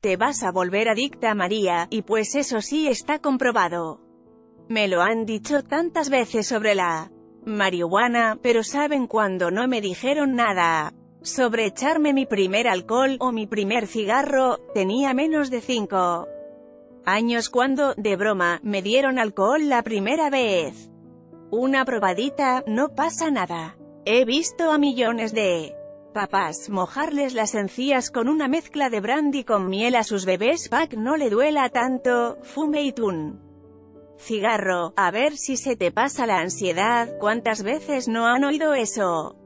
te vas a volver adicta María, y pues eso sí está comprobado. Me lo han dicho tantas veces sobre la marihuana, pero ¿saben cuando no me dijeron nada? Sobre echarme mi primer alcohol, o mi primer cigarro, tenía menos de 5 años cuando, de broma, me dieron alcohol la primera vez. Una probadita, no pasa nada. He visto a millones de papás mojarles las encías con una mezcla de brandy con miel a sus bebés para no le duela tanto, fume y tun. Cigarro, a ver si se te pasa la ansiedad, ¿cuántas veces no han oído eso?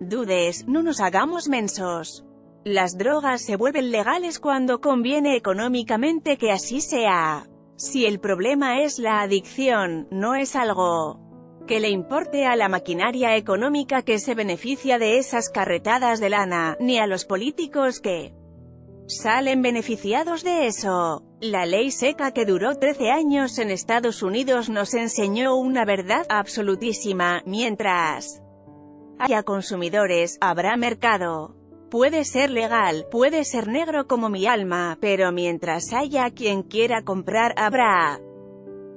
Dudes, no nos hagamos mensos. Las drogas se vuelven legales cuando conviene económicamente que así sea. Si el problema es la adicción, no es algo que le importe a la maquinaria económica que se beneficia de esas carretadas de lana, ni a los políticos que salen beneficiados de eso. La ley seca que duró 13 años en Estados Unidos nos enseñó una verdad absolutísima, mientras haya consumidores, habrá mercado. Puede ser legal, puede ser negro como mi alma, pero mientras haya quien quiera comprar, habrá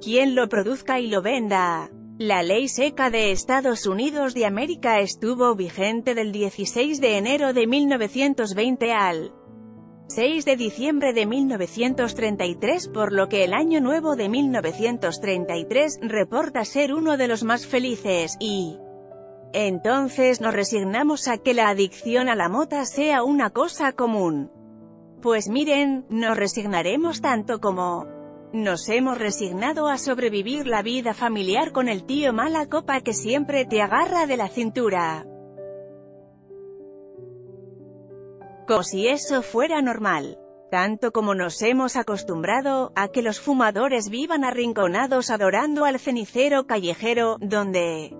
quien lo produzca y lo venda. La ley seca de Estados Unidos de América estuvo vigente del 16 de enero de 1920 al 6 de diciembre de 1933 por lo que el año nuevo de 1933 reporta ser uno de los más felices, y entonces nos resignamos a que la adicción a la mota sea una cosa común. Pues miren, nos resignaremos tanto como nos hemos resignado a sobrevivir la vida familiar con el tío mala copa que siempre te agarra de la cintura. Como si eso fuera normal. Tanto como nos hemos acostumbrado a que los fumadores vivan arrinconados adorando al cenicero callejero, donde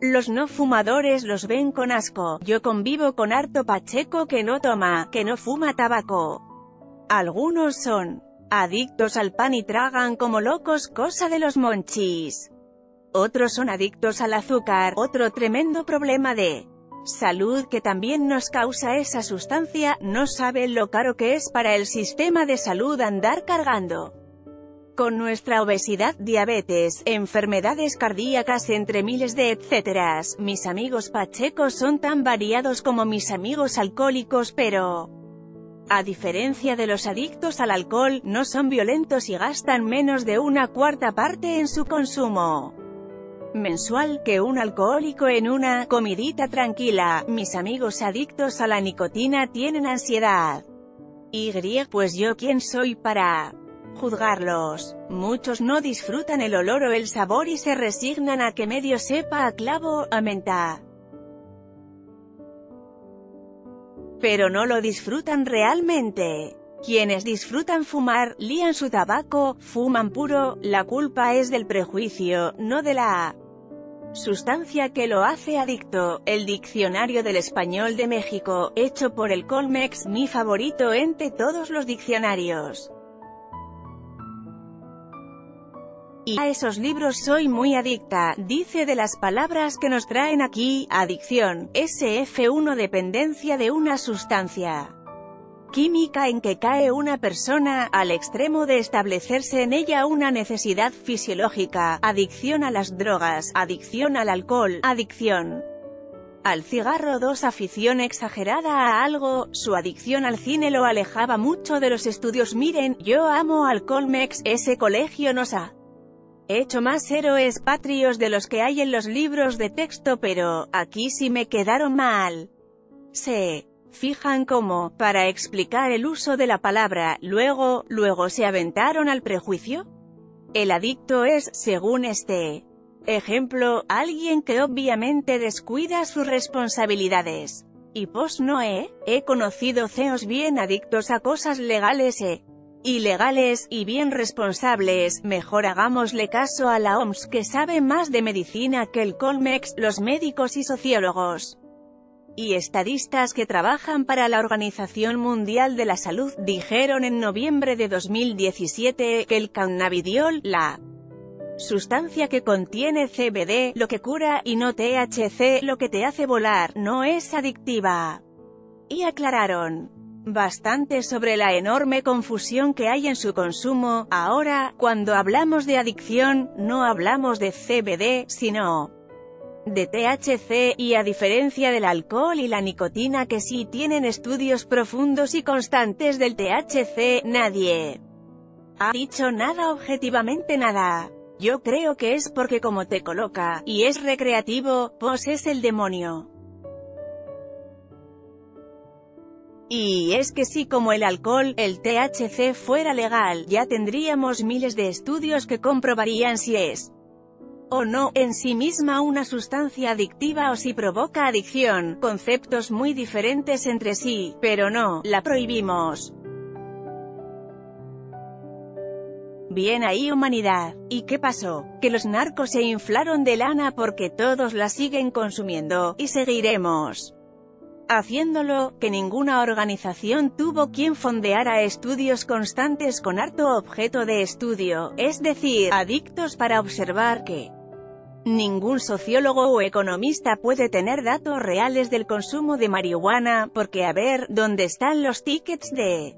los no fumadores los ven con asco. Yo convivo con harto pacheco que no toma, que no fuma tabaco. Algunos son adictos al pan y tragan como locos cosa de los monchis. Otros son adictos al azúcar, otro tremendo problema de salud que también nos causa esa sustancia, no saben lo caro que es para el sistema de salud andar cargando con nuestra obesidad, diabetes, enfermedades cardíacas entre miles de etcéteras. Mis amigos pachecos son tan variados como mis amigos alcohólicos pero... A diferencia de los adictos al alcohol, no son violentos y gastan menos de una cuarta parte en su consumo mensual que un alcohólico en una comidita tranquila. Mis amigos adictos a la nicotina tienen ansiedad. Y pues yo quién soy para juzgarlos. Muchos no disfrutan el olor o el sabor y se resignan a que medio sepa a clavo, a menta. Pero no lo disfrutan realmente. Quienes disfrutan fumar, lían su tabaco, fuman puro, la culpa es del prejuicio, no de la sustancia que lo hace adicto. El Diccionario del Español de México, hecho por el Colmex, mi favorito entre todos los diccionarios. Y a esos libros soy muy adicta, dice de las palabras que nos traen aquí, adicción, SF1 dependencia de una sustancia. Química en que cae una persona, al extremo de establecerse en ella una necesidad fisiológica, adicción a las drogas, adicción al alcohol, adicción al cigarro. 2 afición exagerada a algo, su adicción al cine lo alejaba mucho de los estudios. Miren, yo amo al Colmex, ese colegio nos ha hecho más héroes patrios de los que hay en los libros de texto pero, aquí sí me quedaron mal. Se fijan cómo, para explicar el uso de la palabra, luego, luego se aventaron al prejuicio. El adicto es, según este ejemplo, alguien que obviamente descuida sus responsabilidades. Y pos no he, he conocido CEOs bien adictos a cosas legales e ilegales, y bien responsables, mejor hagámosle caso a la OMS que sabe más de medicina que el Colmex, los médicos y sociólogos y estadistas que trabajan para la Organización Mundial de la Salud, dijeron en noviembre de 2017 que el cannabidiol, la sustancia que contiene CBD, lo que cura, y no THC, lo que te hace volar, no es adictiva. Y aclararon, bastante sobre la enorme confusión que hay en su consumo. Ahora, cuando hablamos de adicción, no hablamos de CBD, sino de THC, y a diferencia del alcohol y la nicotina que sí tienen estudios profundos y constantes del THC, nadie ha dicho nada objetivamente nada. Yo creo que es porque como te coloca, y es recreativo, pues es el demonio. Y es que si como el alcohol, el THC fuera legal, ya tendríamos miles de estudios que comprobarían si es o no, en sí misma una sustancia adictiva o si provoca adicción, conceptos muy diferentes entre sí, pero no, la prohibimos. Bien ahí humanidad. ¿Y qué pasó? Que los narcos se inflaron de lana porque todos la siguen consumiendo, y seguiremos haciéndolo, que ninguna organización tuvo quien fondeara estudios constantes con harto objeto de estudio, es decir, adictos para observar que Ningún sociólogo o economista puede tener datos reales del consumo de marihuana, porque a ver, ¿dónde están los tickets de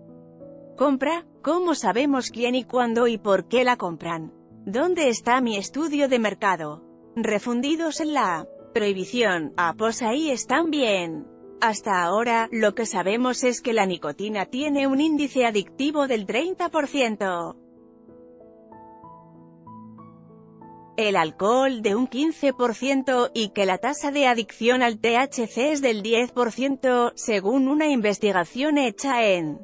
compra? ¿Cómo sabemos quién y cuándo y por qué la compran? ¿Dónde está mi estudio de mercado? Refundidos en la prohibición, ah pues ahí están bien. Hasta ahora, lo que sabemos es que la nicotina tiene un índice adictivo del 30%. El alcohol de un 15% y que la tasa de adicción al THC es del 10%, según una investigación hecha en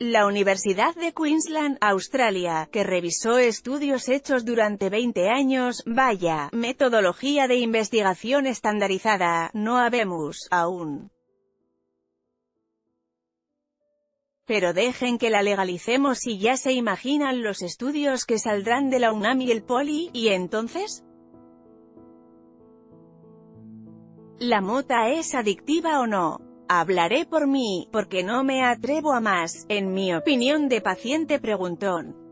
la Universidad de Queensland, Australia, que revisó estudios hechos durante 20 años, vaya, metodología de investigación estandarizada, no habemos, aún. Pero dejen que la legalicemos y ya se imaginan los estudios que saldrán de la UNAM y el Poli, ¿y entonces? ¿La mota es adictiva o no? Hablaré por mí, porque no me atrevo a más, en mi opinión de paciente preguntón.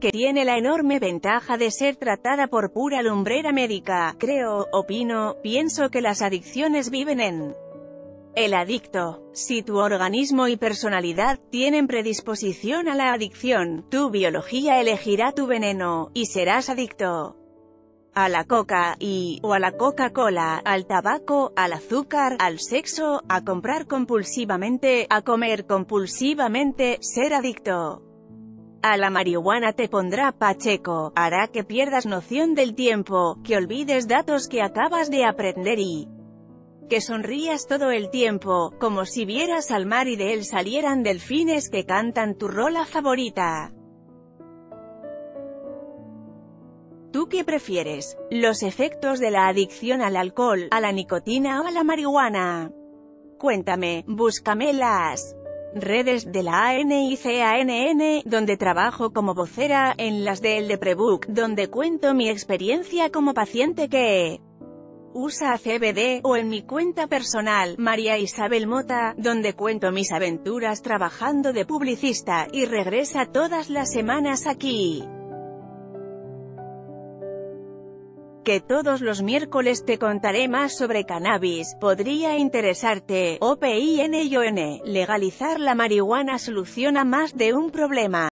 que tiene la enorme ventaja de ser tratada por pura lumbrera médica, creo, opino, pienso que las adicciones viven en el adicto. Si tu organismo y personalidad tienen predisposición a la adicción, tu biología elegirá tu veneno, y serás adicto a la coca, y, o a la Coca-Cola, al tabaco, al azúcar, al sexo, a comprar compulsivamente, a comer compulsivamente, ser adicto. A la marihuana te pondrá pacheco, hará que pierdas noción del tiempo, que olvides datos que acabas de aprender y que sonrías todo el tiempo, como si vieras al mar y de él salieran delfines que cantan tu rola favorita. ¿Tú qué prefieres? ¿Los efectos de la adicción al alcohol, a la nicotina o a la marihuana? Cuéntame, búscame las redes de la ANICANN, donde trabajo como vocera, en las de El de Prebook, donde cuento mi experiencia como paciente que usa CBD, o en mi cuenta personal, María Isabel Mota, donde cuento mis aventuras trabajando de publicista, y regresa todas las semanas aquí. Que todos los miércoles te contaré más sobre cannabis, podría interesarte, OPINION, legalizar la marihuana soluciona más de un problema.